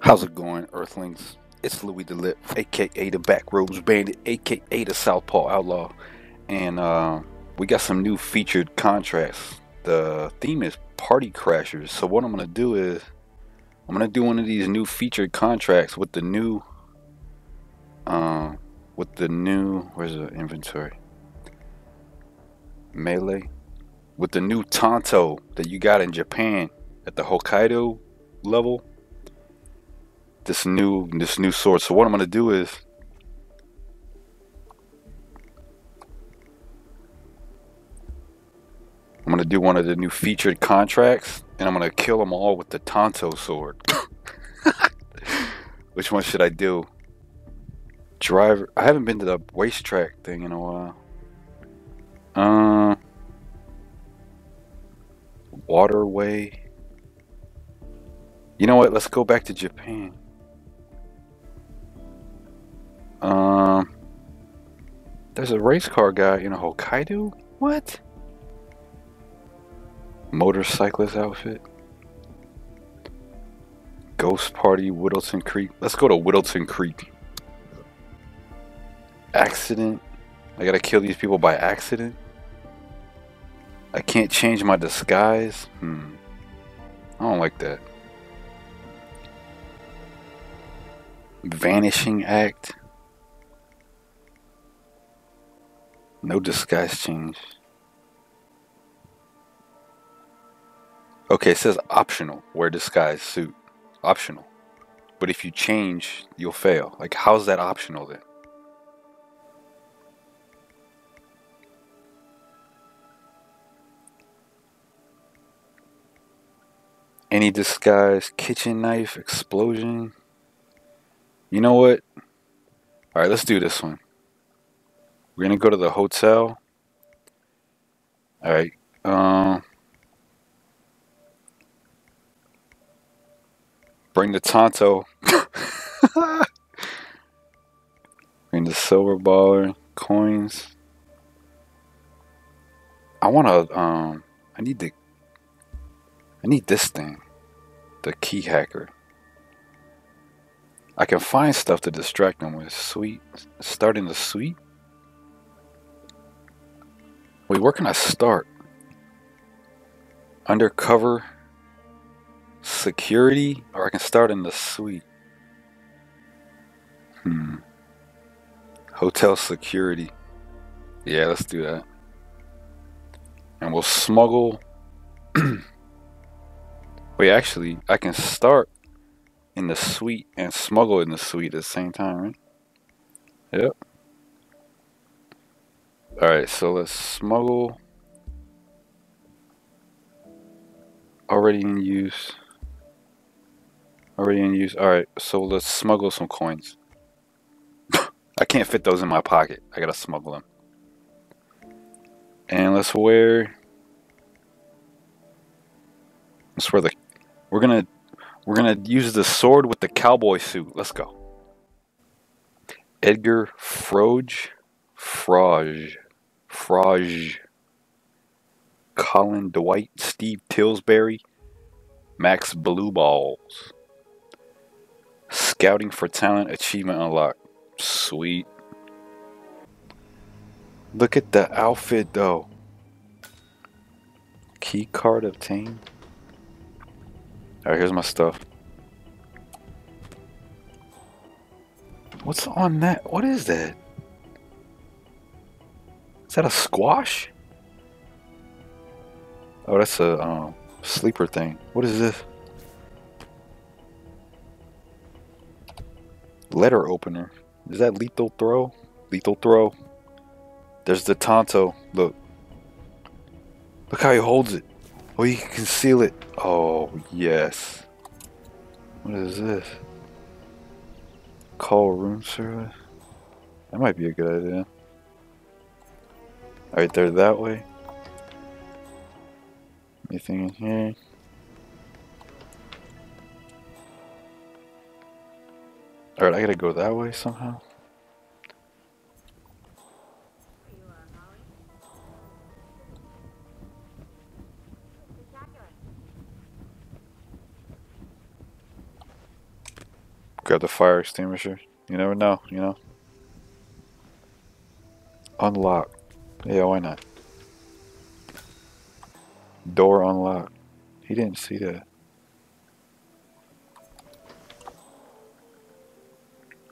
How's it going, Earthlings? It's Louie the Lip, aka the Backroads Bandit, aka the Southpaw Outlaw, and uh, we got some new featured contracts. The theme is Party Crashers. So what I'm gonna do is I'm gonna do one of these new featured contracts with the new, uh, with the new. Where's the inventory? Melee, with the new Tanto that you got in Japan at the Hokkaido level this new this new sword. So what I'm gonna do is I'm gonna do one of the new featured contracts, and I'm gonna kill them all with the Tonto sword. Which one should I do? Driver. I haven't been to the racetrack thing in a while. Uh, waterway. You know what? Let's go back to Japan. Um, there's a race car guy in a Hokkaido. What? Motorcyclist outfit. Ghost Party, Whittleton Creek. Let's go to Whittleton Creek. Accident. I gotta kill these people by accident. I can't change my disguise. Hmm. I don't like that. Vanishing Act. No disguise change. Okay, it says optional. Wear disguise suit. Optional. But if you change, you'll fail. Like, how's that optional then? Any disguise, kitchen knife, explosion. You know what? Alright, let's do this one. We're gonna go to the hotel. All right. Um. Bring the Tonto. bring the silver baller coins. I wanna. Um. I need the. I need this thing. The key hacker. I can find stuff to distract them with. Sweet. Starting the suite. Wait, where can I start? Undercover security, or I can start in the suite. Hmm. Hotel security. Yeah, let's do that. And we'll smuggle. Wait, actually, I can start in the suite and smuggle in the suite at the same time, right? Yep. Alright, so let's smuggle. Already in use. Already in use. Alright, so let's smuggle some coins. I can't fit those in my pocket. I gotta smuggle them. And let's wear... Let's wear the... We're gonna... We're gonna use the sword with the cowboy suit. Let's go. Edgar Froge. Froge. Fraj, Colin Dwight, Steve Tillsbury, Max Blue Balls. Scouting for talent achievement unlocked. Sweet. Look at the outfit though. Key card obtained. Alright, here's my stuff. What's on that? What is that? Is that a squash? Oh, that's a um, sleeper thing. What is this? Letter opener. Is that lethal throw? Lethal throw. There's the Tonto. Look. Look how he holds it. Oh, you can conceal it. Oh, yes. What is this? Call room service? That might be a good idea. Alright, they're that way. Anything in here? Alright, I gotta go that way somehow. Grab the fire extinguisher. You never know, you know? Unlock. Yeah, why not? Door unlocked. He didn't see that.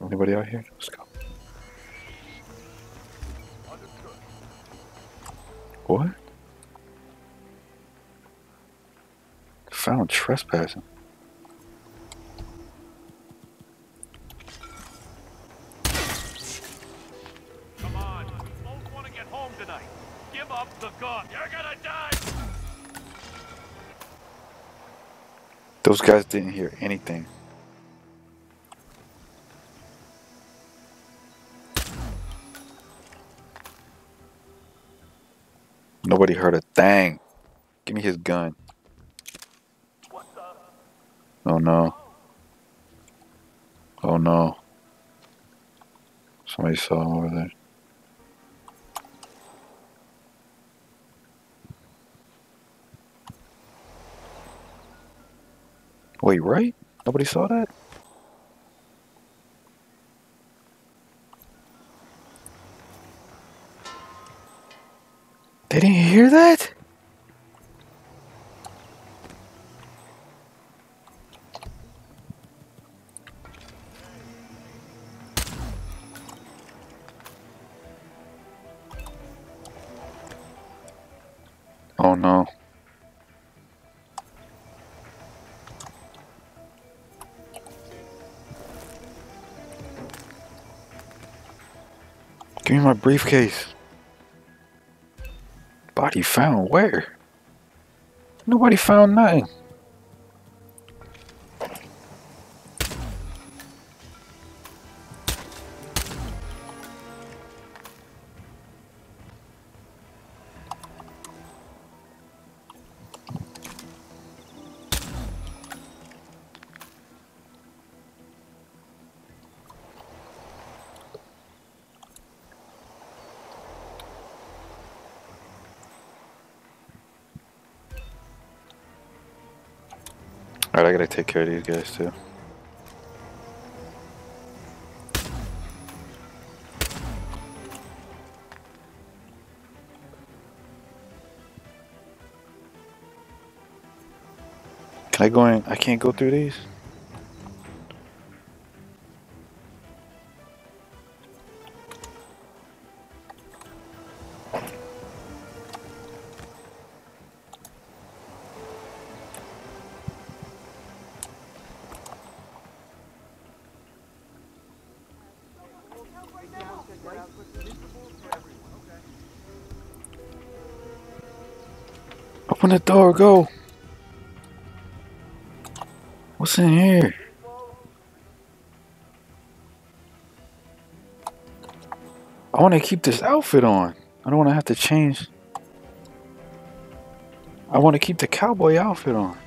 Anybody out here? Let's go. What? Found trespassing. Those guys didn't hear anything. Nobody heard a thing. Give me his gun. Oh no. Oh no. Somebody saw him over there. Wait, right? Nobody saw that? They didn't hear that? Oh no. Give me my briefcase. Body found where? Nobody found nothing. Take care of these guys too. Can I go in? I can't go through these? Open the door, go. What's in here? I want to keep this outfit on. I don't want to have to change. I want to keep the cowboy outfit on.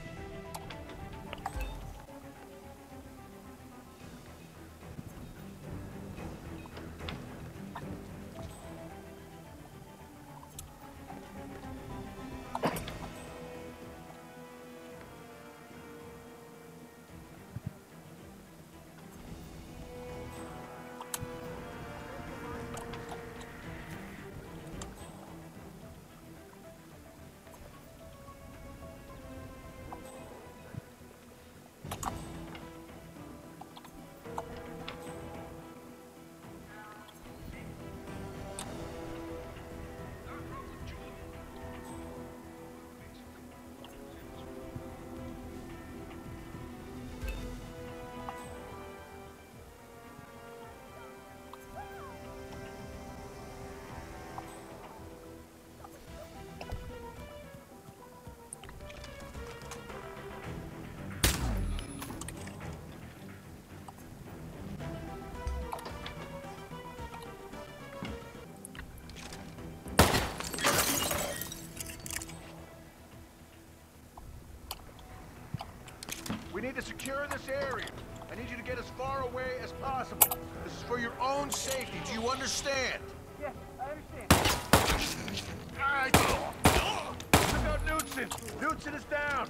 To secure this area. I need you to get as far away as possible. This is for your own safety. Do you understand? Yes, I understand. All right. Look out, Knudsen. Knudsen is down.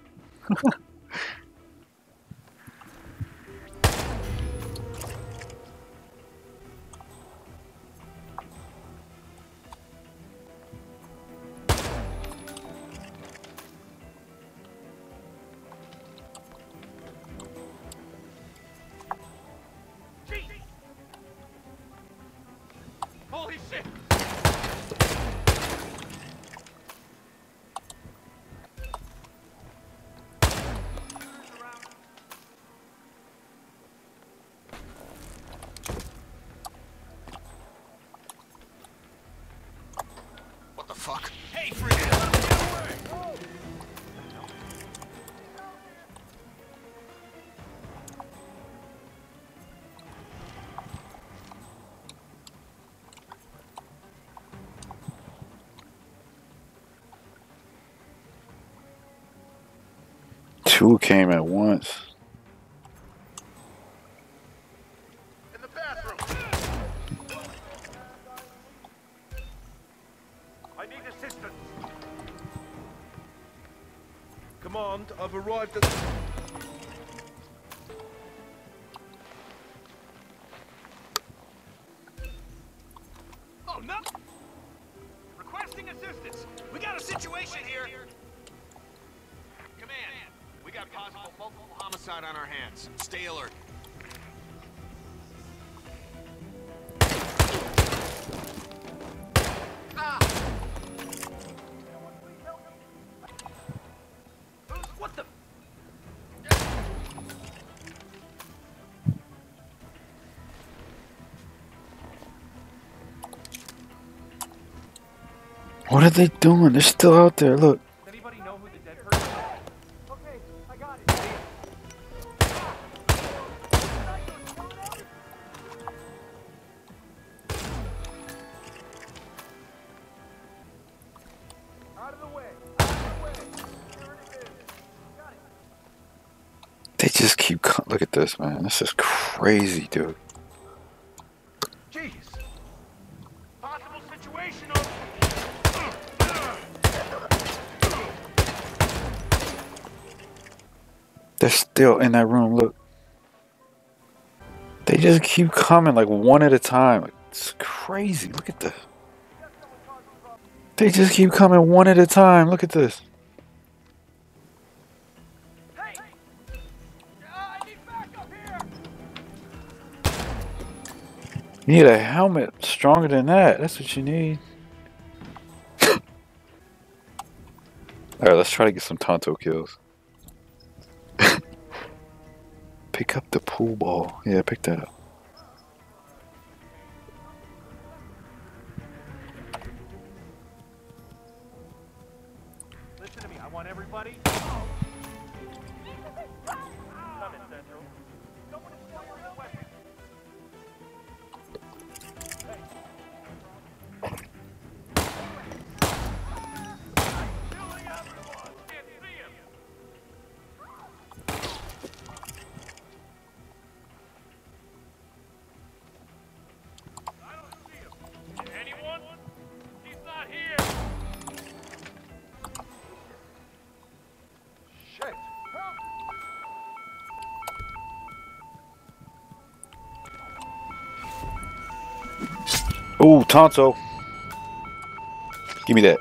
shit. Two came at once. Command, I've arrived at... What are they doing? They're still out there. Look. They just keep. Look at this, man. This is crazy, dude. Jeez. Possible situation over. They're still in that room. Look. They just keep coming like one at a time. It's crazy. Look at this. They just keep coming one at a time. Look at this. You need a helmet stronger than that. That's what you need. Alright, let's try to get some Tonto kills. Up the pool ball. Yeah, pick that up. Ooh, Tonto. Give me that.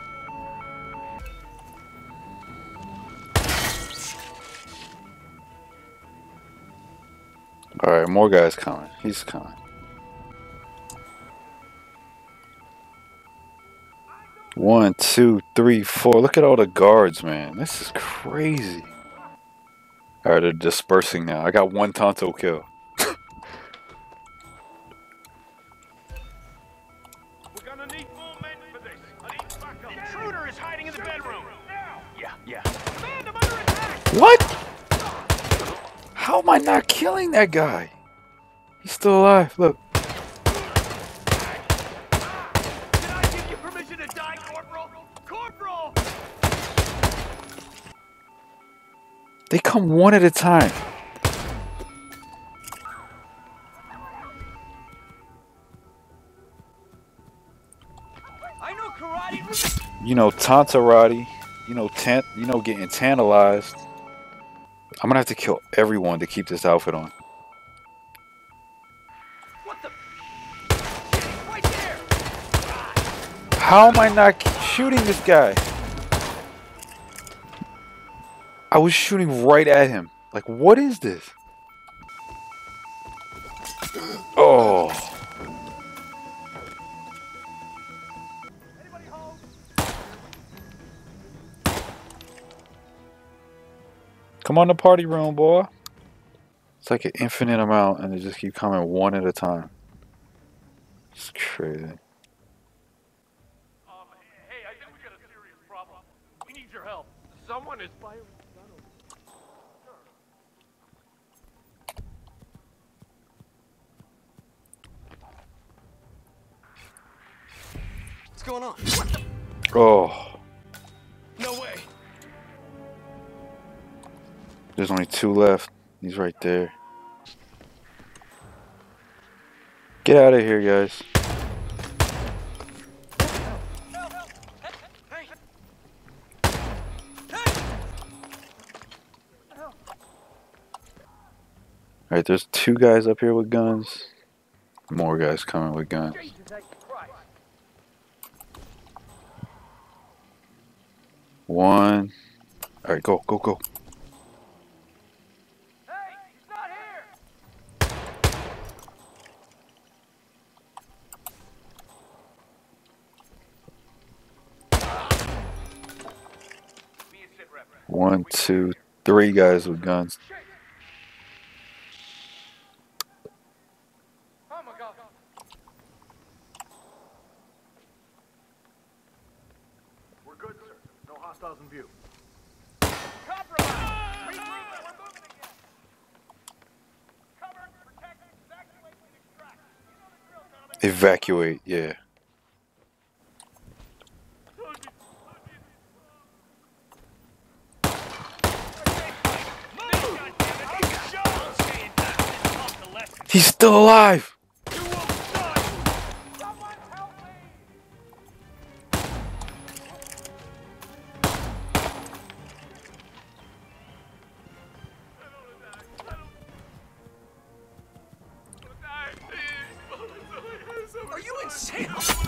Alright, more guys coming. He's coming. One, two, three, four. Look at all the guards, man. This is crazy. Alright, they're dispersing now. I got one Tonto kill. Yeah. What? How am I not killing that guy? He's still alive. Look. Die, Corporal? Corporal! They come one at a time. I know karate. You know, Tantarati. You know, tant. You know, getting tantalized. I'm gonna have to kill everyone to keep this outfit on. What the? Shit, right. How am I not shooting this guy? I was shooting right at him. Like, what is this? Oh. Come on the party room, boy. It's like an infinite amount, and they just keep coming one at a time. It's crazy. Um, hey, I think we got a serious problem. We need your help. Someone is firing a gun over. What's going on? Oh, there's only two left. He's right there. Get out of here, guys. Alright, there's two guys up here with guns. More guys coming with guns. One. Alright, go, go, go. Two, three guys with guns. Evacuate, my god. We're good, sir. No hostiles in view. Compromise! Regroup and we're moving again! Cover, protect, evacuate, and extract. You know the drill, gentlemen. Evacuate, yeah. Move, goddammit! Show! I'm staying back. This taught the lesson. He's still alive!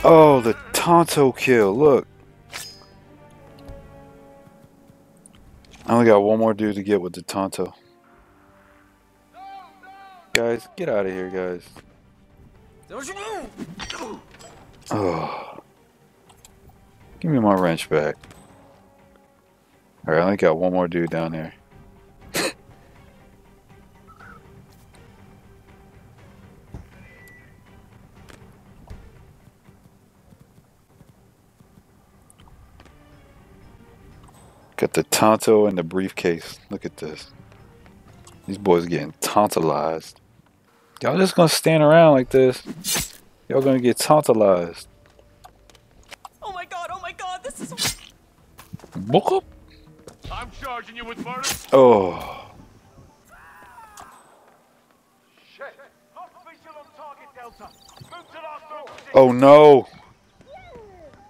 Oh, the Tonto kill, look. I only got one more dude to get with the Tonto. Guys, get out of here, guys. Don't you move! Oh. Give me my wrench back. Alright, I only got one more dude down there. Got the Tonto and the briefcase. Look at this. These boys getting tantalized. Y'all just gonna stand around like this. Y'all gonna get tantalized. Oh my god, oh my god, this is. Book up. I'm charging you with murder. Oh. Shit. Official on target, Delta. Move to the hospital position. Oh no.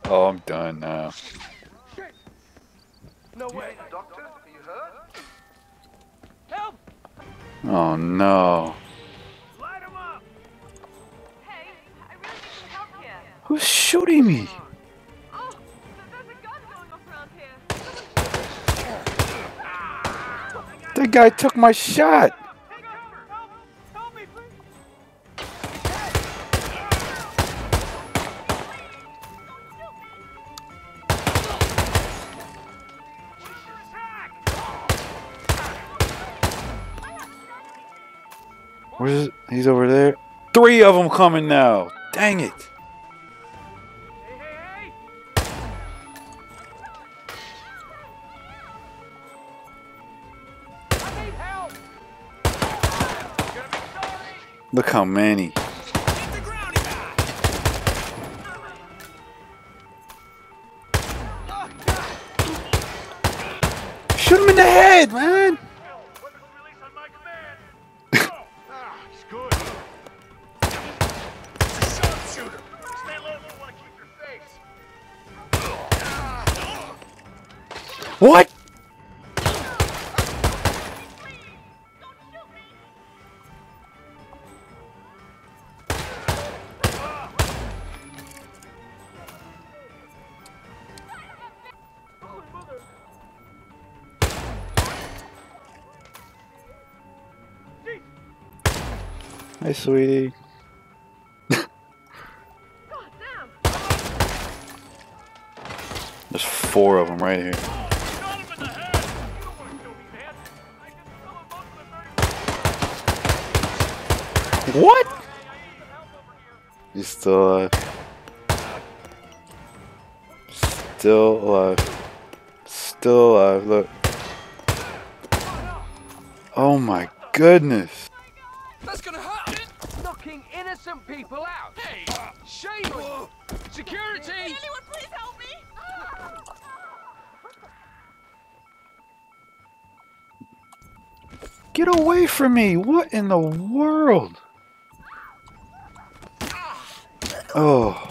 Oh, I'm done now. No way. Doctor, are you hurt? Help! Oh no. Who's shooting me? Here. That guy took my shot. Where's he's over there? Three of them coming now. Dang it. Look how many. Shoot him in the head, man. Hey, sweetie. There's four of them right here. Shot him in the head! You don't want to kill me, man! I can kill them both in 30 What? He's still alive. Still alive. Still alive. Look. Oh my goodness. That's gonna hurt. Knocking innocent people out. Hey, shame on you. Security. Anyone please help me? Get away from me. What in the world? Oh.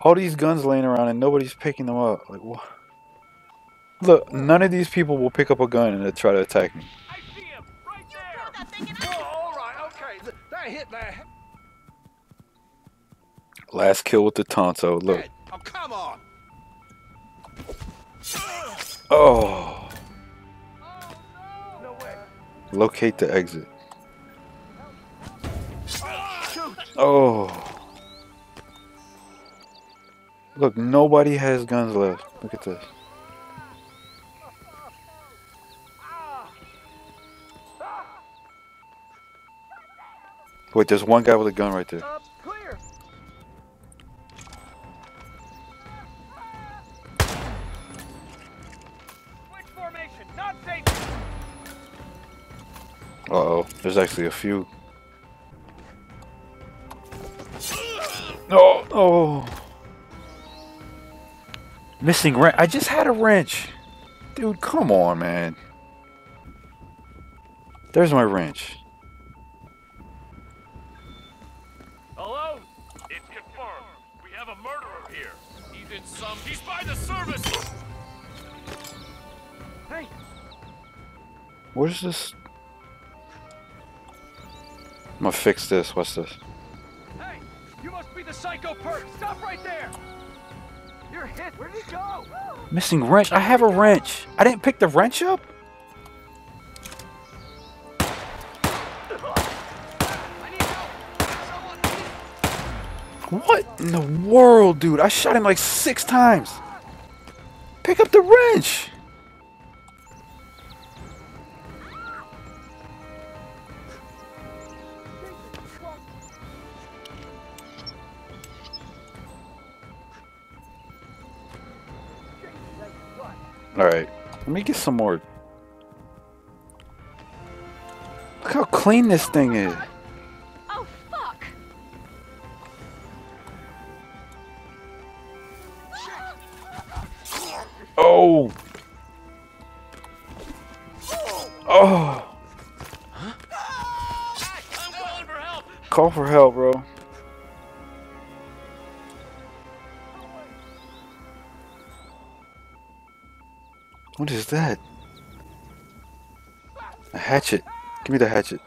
All these guns laying around and nobody's picking them up. Like what? Look, none of these people will pick up a gun and try to attack me. I see him! Right there! Okay. Th- That. Last kill with the Tonto. Look. Oh, come on. Oh. oh no way. Locate the exit. Oh. Look, nobody has guns left. Look at this. Wait, there's one guy with a gun right there. Uh, clear. Switch formation! Not safe! Uh oh. There's actually a few. No, oh. Missing wrench. I just had a wrench. Dude, come on, man. There's my wrench. Where's this? I'm gonna fix this. What's this? Hey, you must be the psycho perp. Stop right there. You're hit. Where'd you go? Missing wrench. I have a wrench. I didn't pick the wrench up? I need help. Someone. What in the world, dude? I shot him like six times. Pick up the wrench. Let me get some more. Look how clean this thing is. What is that? A hatchet. Give me the hatchet.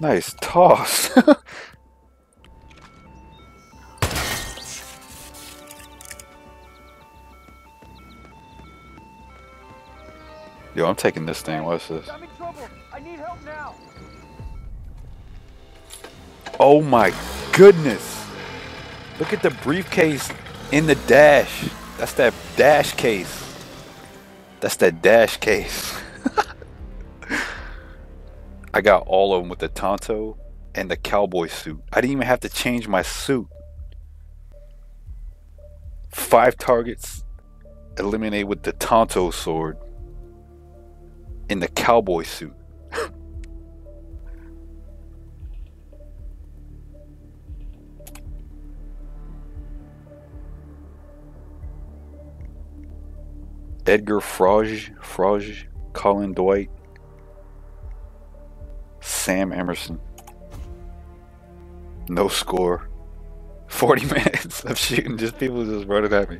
Nice toss. Yo, I'm taking this thing. What's this? I'm in trouble. I need help now. Oh my goodness. Look at the briefcase in the dash. That's that dash case. That's that dash case. I got all of them with the Tonto and the cowboy suit. I didn't even have to change my suit. Five targets eliminated with the Tonto sword in the cowboy suit. Edgar Froge, Froge, Colin Dwight, Sam Emerson. No score. 40 minutes of shooting, just people just running at me.